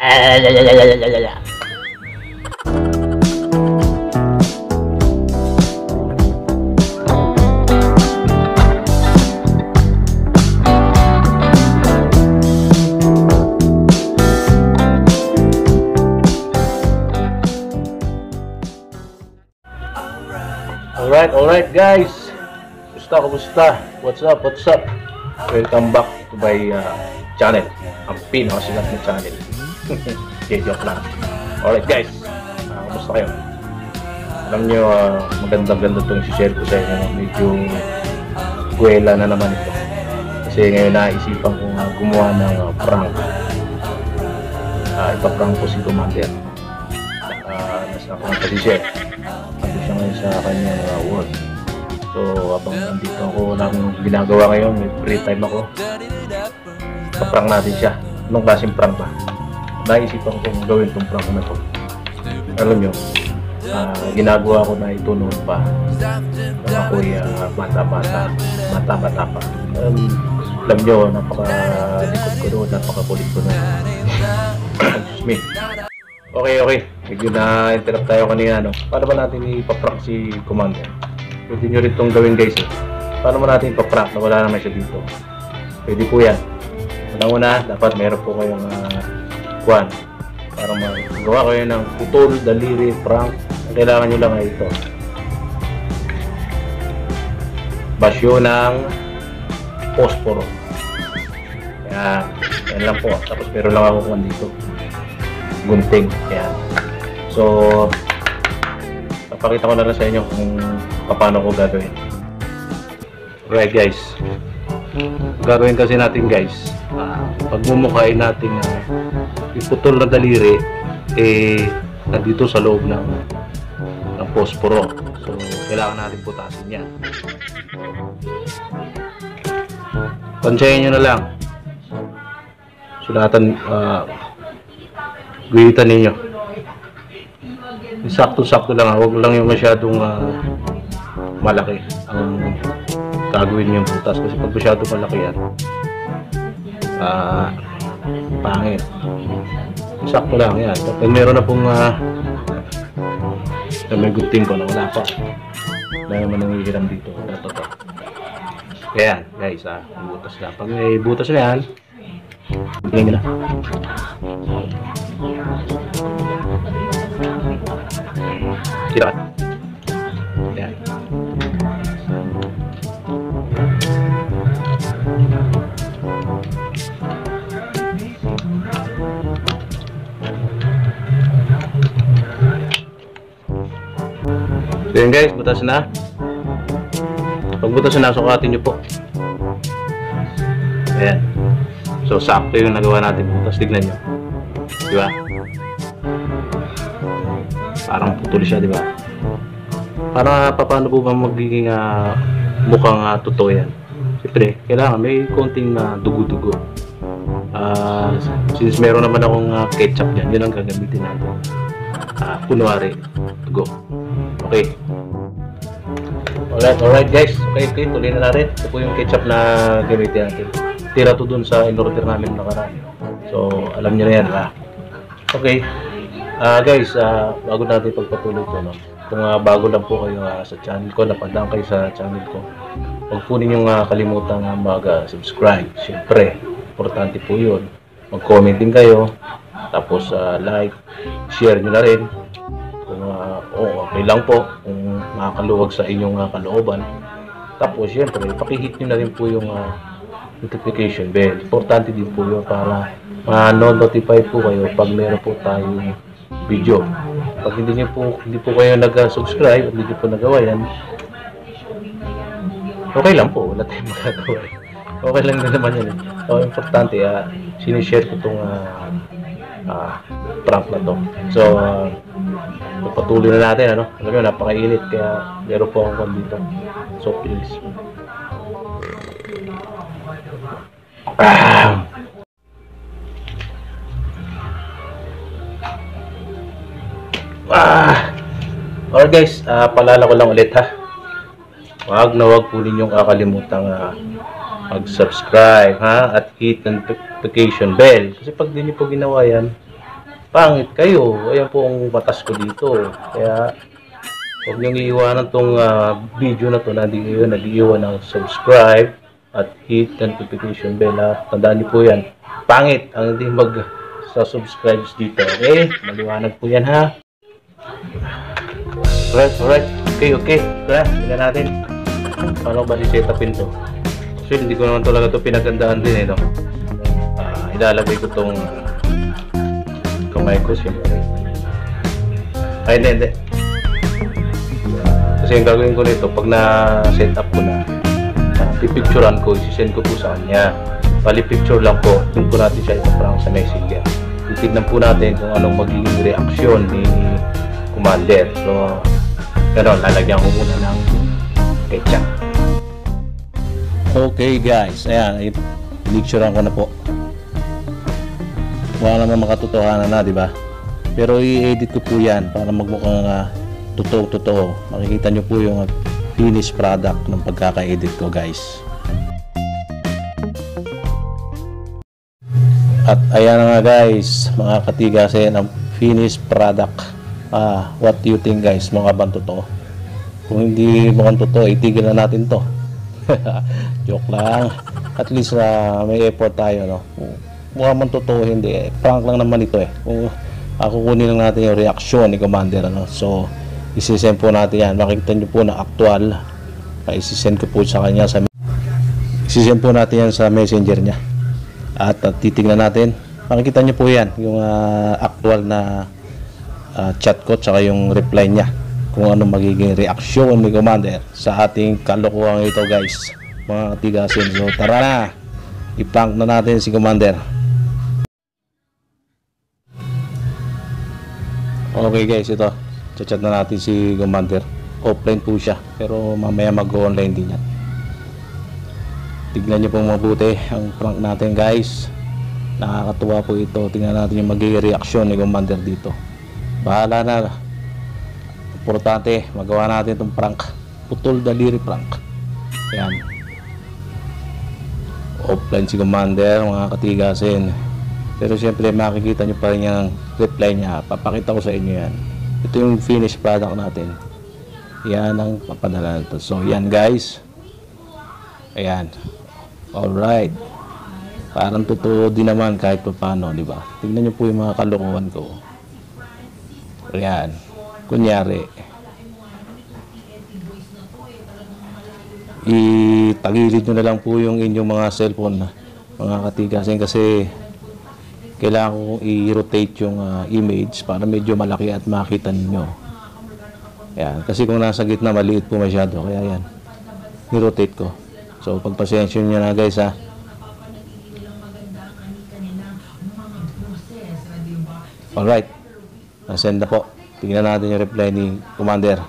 Alright, alright guys. Kumusta, kumusta? What's up, what's up? Welcome back to my uh, channel. Ang pinakasilat na channel. okay, joke lang. Alright guys. Uh, kumusta kayo? Alam nyo, uh, magandang-ganda itong share ko sa inyo. Medyo kuwela na naman ito. Kasi ngayon naisipan ko uh, gumawa ng uh, prank. Uh, ipaprank ko si Commander. Uh, nasa ako ng kasi Ando siya ngayon sa kanyang uh, work. So, habang nandito ako, wala akong ginagawa ngayon, may free time ako. Paprank natin siya. Anong klaseng prank ba? Naisipan ko kung gawin itong prank na to. Alam nyo, uh, ginagawa ko na ito noon pa. Nung ako'y uh, bata-bata, bata-bata pa. Um, alam nyo, napaka-likod ko doon, napaka-kulit ko. Excuse me. Okay, okay. Medyo na-interrupt tayo kanina, no? Paano ba natin ipaprank si Commander? Pwede nyo rin itong gawin, guys, eh. Paano ba natin ipaprank na wala naman siya dito? Pwede po yan. Una-una, dapat meron po kayong uh, kwan para magawa kayo ng putol, daliri, prank. Ang kailangan nyo lang ay ito. Basyo ng posporo. Yan. Yan lang po. Tapos meron lang ako kwan dito gunting. Ayan. So, papakita ko na lang sa inyo kung paano ko gagawin. Right guys. Gagawin kasi natin guys, uh, pagmumukhain natin uh, iputol na daliri, eh, nandito sa loob ng, ng posporo. So, kailangan natin putasin yan. Tansyahin nyo na lang. Sulatan, uh, guhitan ninyo. Sakto-sakto lang, huwag lang yung masyadong uh, malaki ang gagawin yung butas kasi pag masyadong malaki yan uh, pangit. Sakto lang yan. Pag meron na pong uh, may gunting ko na wala pa. Wala naman nangihiram dito. Ito to kaya guys ah, butas na pag may butas na yan bigyan nyo na. Silakan. Yan. So yun guys, butas na. Pag butas na, sukatin nyo po. Ayan. So sakto yung nagawa natin butas. Tignan nyo. Di ba? Parang putol siya, di ba? Para paano po ba magiging uh, mukhang uh, totoo yan? Siyempre, kailangan may konting uh, dugo-dugo. Uh, since meron naman akong uh, ketchup dyan, yun ang gagamitin natin. Uh, kunwari, dugo. Okay. Alright, alright guys. Okay, okay, tuloy na natin. Ito po yung ketchup na gamitin natin. Tira to dun sa in-order namin nakaraan. So, alam niyo na yan, ha? Okay. Uh, guys, uh, bago natin pagpatuloy ito, no? kung uh, bago lang po kayo uh, sa channel ko, napadaan kayo sa channel ko, huwag po ninyong uh, kalimutan uh, mag-subscribe. Uh, Siyempre, importante po yun. Mag-comment din kayo, tapos uh, like, share nyo na rin. Uh, oh, okay lang po, kung makakaluwag sa inyong uh, kalooban. Tapos, siyempre, pakihit nyo na rin po yung uh, notification bell. Importante din po yun para ma-notify po kayo pag meron po tayong video. Pag hindi niyo po hindi po kayo nag-subscribe, hindi niyo po nagawa yan, okay lang po, wala tayong magagawa. Okay lang din naman yan. So, importante, uh, sinishare ko itong uh, uh, prank na to. So, uh, patuloy na natin, ano? Alam nyo, napakainit, kaya meron po akong dito. So, please. Ah! Ah! Alright guys, uh, palala ko lang ulit ha. Wag na wag po ninyong kakalimutan uh, mag-subscribe ha at hit notification bell. Kasi pag di niyo po ginawa yan, pangit kayo. Ayan po ang batas ko dito. Kaya, huwag niyong iiwanan tong ah, video na to na hindi kayo nag-iwan ng subscribe at hit notification bell ha. Tandaan niyo po yan. Pangit ang hindi mag sa subscribes dito. Okay? Maliwanag po yan ha. Alright, alright. Okay, okay. Kaya, tingnan natin. Paano ba i-set to? Actually, hindi ko naman talaga to pinagandaan din eh, no? Ah, ilalagay ko tong kamay ko, siyempre. Ay, hindi, hindi. Kasi yung gagawin ko nito, pag na-set up ko na, uh, pipicturean ko, isi-send ko po sa kanya. Bali, picture lang po, dun po natin siya ipaprank sa messenger. Titignan po natin kung anong magiging reaksyon ni Commander. So, gano'n, lalagyan ko muna ng ketchup. Okay guys, ayan, pinicturean ko na po. Wala naman makatotohanan na, di ba? Pero i-edit ko po yan para magmukhang uh, totoo-totoo. Makikita nyo po yung uh, finished product ng pagkaka-edit ko guys. At ayan nga guys, mga katigasin, ang finished product. Ah, what do you think guys? Mga bang totoo? Kung hindi mukhang totoo, itigil na natin to. Joke lang. At least na may effort tayo, no? Mukha man totoo, hindi. Eh, prank lang naman ito eh. Kung ako kunin lang natin yung reaksyon ni Commander, ano? So, isisend po natin yan. Makikita nyo po na actual. Uh, isisend ko po sa kanya sa isisend po natin yan sa messenger niya. At uh, titignan natin. Makikita nyo po yan, yung uh, actual na uh, chat ko tsaka yung reply niya kung ano magiging reaksyon ni Commander sa ating kalokohan ito guys mga tigasin so tara na i-prank na natin si Commander okay guys ito. Chat na natin si Commander. Offline po siya pero mamaya mag-online din yan. Tignan nyo pong mabuti ang prank natin guys. Nakakatuwa po ito. Tingnan natin yung magiging reaksyon ni Commander dito. Bahala na. Importante magawa natin itong prank. Putol daliri prank. Yan offline si commander mga katigasin pero syempre makikita nyo pa rin yung reply niya. Papakita ko sa inyo yan. Ito yung finished product natin. Yan ang papadala nito. So yan guys. Ayan. Alright parang totoo din naman kahit pa paano di ba? Tignan nyo po yung mga kalokohan ko. Ayan. Kunyari, itagilid nyo na lang po yung inyong mga cellphone mga katigasin kasi kailangan kong i-rotate yung uh, image para medyo malaki at makita ninyo. Yan kasi kung nasa gitna maliit po masyado. Kaya yan. I-rotate ko. So pagpasensyon nyo na guys ha. Alright. Nasend na po. Tingnan natin yung reply ni commander.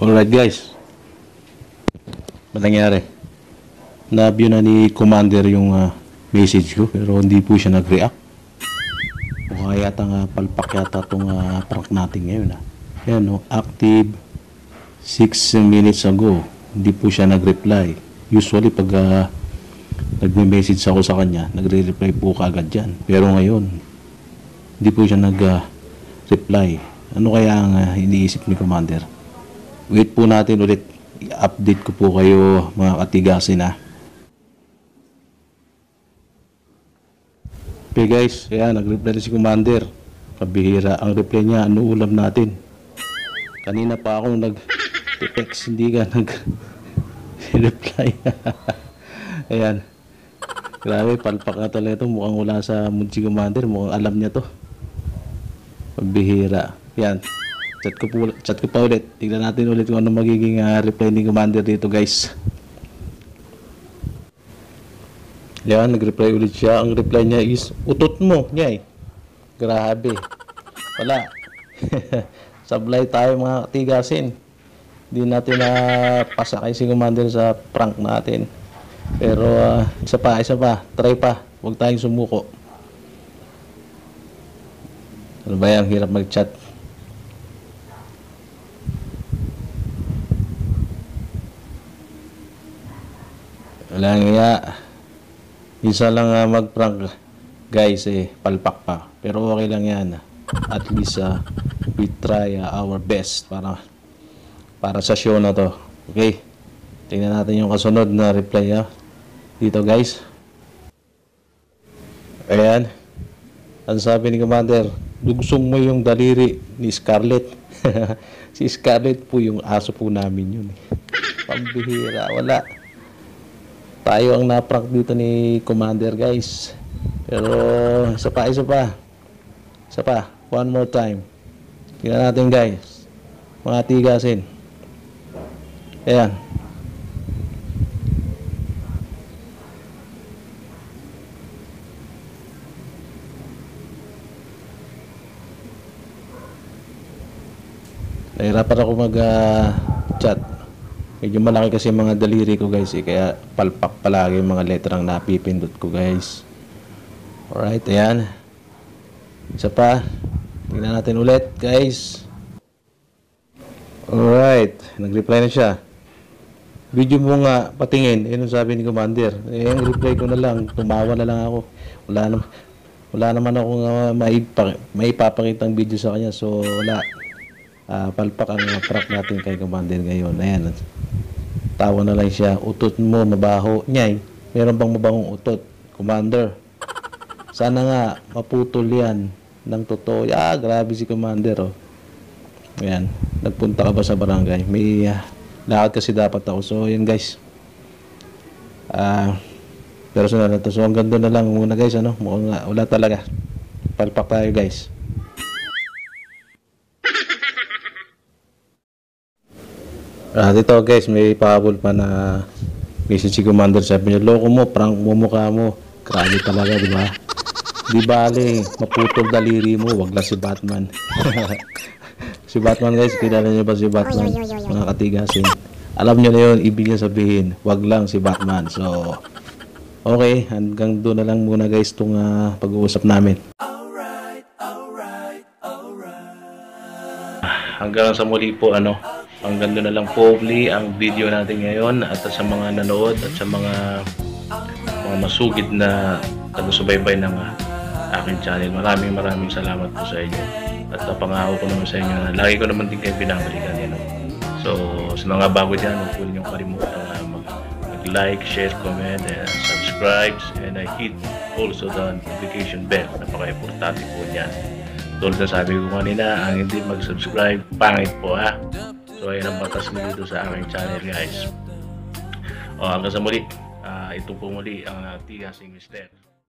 Alright guys. Nangyari? Na-view na ni Commander yung uh, message ko pero hindi po siya nag-react. Mukha yata nga palpak yata itong uh, prank natin ngayon. Ha. Yan no, active 6 minutes ago. Hindi po siya nag-reply. Usually pag uh, nagme-message ako sa kanya, nagre-reply po kagad yan. Pero ngayon, hindi po siya nag-reply. Ano kaya ang uh, iniisip ni Commander? wait po natin ulit i-update ko po kayo mga katigasin ha? Okay guys. Kaya nag-reply si commander. Pabihira ang reply niya. Ano ulam natin? Kanina pa ako nag text hindi ka nag reply ayan. Grabe palpak na talaga ito. Mukhang wala sa si commander. Mukhang alam niya to. Pabihira. Yan chat ko, po, chat ko pa ulit. Tignan natin ulit kung ano magiging uh, reply ni Commander dito guys. Yan, nag-reply ulit siya. Ang reply niya is, utot mo, nyay. Grabe. Wala. Sablay tayo mga tigasin. Hindi natin na uh, pasakay si Commander sa prank natin. Pero uh, isa pa, isa pa. Try pa. Huwag tayong sumuko. Ano ba yan? Hirap mag-chat. Wala nga. Isa lang ah, mag-prank guys eh, palpak pa. Pero okay lang yan. At least ah, we try ah, our best para para sa show na to. Okay? Tingnan natin yung kasunod na reply ah. Dito guys. Ayan. Ang sabi ni Commander, dugsong mo yung daliri ni Scarlett. si Scarlett po yung aso po namin yun. eh. Pambihira, wala. Tayo ang naprank dito ni Commander guys. Pero isa pa, isa pa. Isa pa, one more time. Tingnan natin guys. Mga tigasin. Ayan. Nahirapan ako mag-chat. Medyo malaki kasi mga daliri ko guys eh. Kaya palpak palagi yung mga letrang napipindot ko guys. Alright, ayan. Isa pa. Tingnan natin ulit guys. Alright, nag-reply na siya. Video mo nga patingin. Yun ang sabi ni Commander. Eh, ang reply ko na lang. Tumawa na lang ako. Wala naman. Wala naman akong uh, maipa, maipapakitang video sa kanya. So, wala. Ah, palpak ang uh, prank natin kay Commander ngayon. Ayan. Tawa na lang siya. Utot mo, mabaho. Nyay, meron bang mabahong utot? Commander. Sana nga, maputol yan ng totoo. Ah, grabe si Commander, oh. Ayan. Nagpunta ka ba sa barangay? May ah, lakad kasi dapat ako. So, yan guys. Ah, personal na to. So, hanggang doon na lang muna guys, ano? Mukhang wala talaga. Palpak tayo guys. Ah, dito guys, may pahabol pa na message si Commander. Sabi niya, loko mo, prank mo mukha mo. Grabe talaga, di ba? Di bale, maputol daliri mo, wag lang si Batman. si Batman guys, kilala niyo ba si Batman? Mga katigasin. Alam niyo na yun, ibig niya sabihin, wag lang si Batman. So, okay, hanggang doon na lang muna guys itong ah, pag-uusap namin. hanggang sa muli po ano hanggang doon na lang po hopefully ang video natin ngayon at sa mga nanood at sa mga mga masugid na taga-subaybay ng ah, aking channel maraming maraming salamat po sa inyo at uh, pangako ko naman sa inyo na lagi ko naman din kayo binabalikan you know? so sa mga bago dyan huwag po ninyong kalimutan na mag, mag-like, share, comment and subscribe and I hit also the notification bell napaka-importante po niyan tulad na sabi ko kanina, ang hindi mag-subscribe, pangit po ha. So ayan ang batas mo dito sa aking channel guys. O hanggang sa muli, ah, ito po muli ang uh, Tigasing Mister.